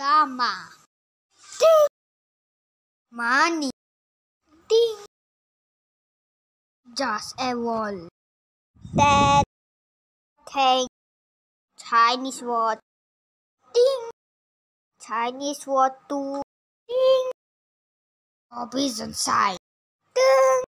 Gamma. Ding. Money. Ding. Just a wall. That. Take. Chinese word. Ding. Chinese word two. Ding. Opposite side. Ding.